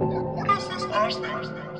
What is this last thing?